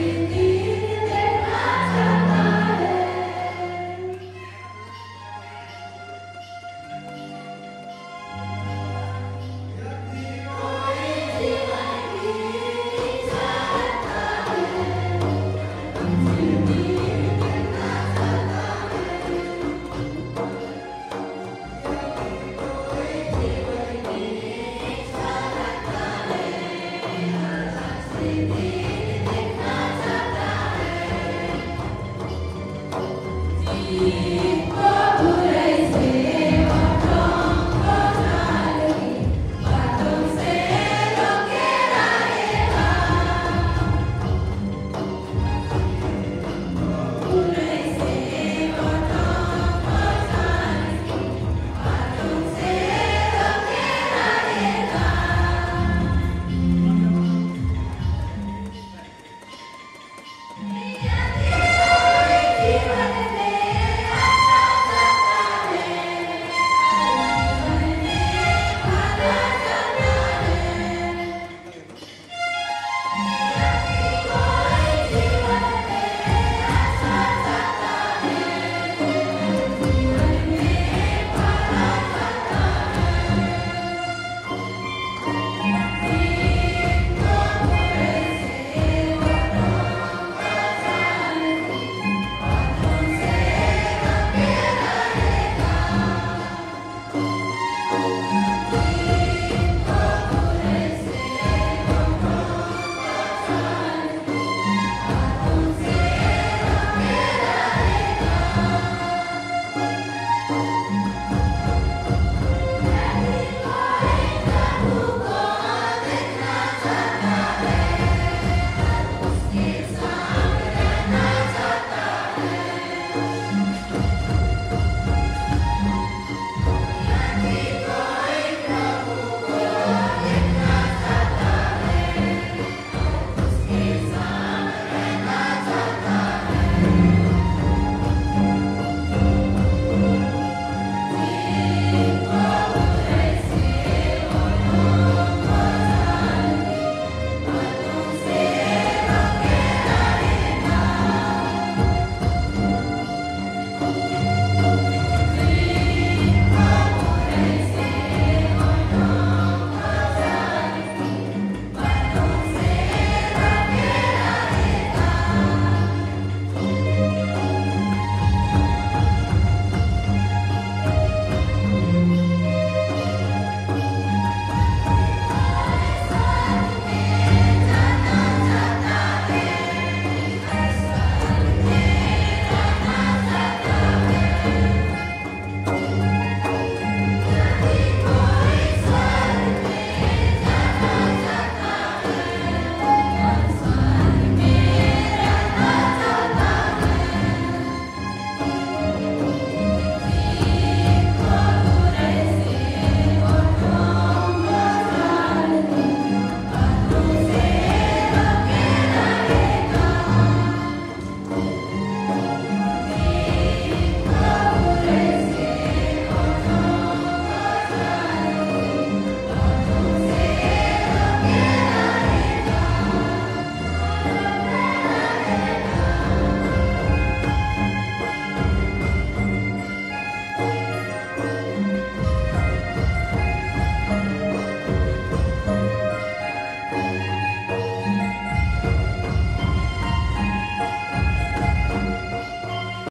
You. You.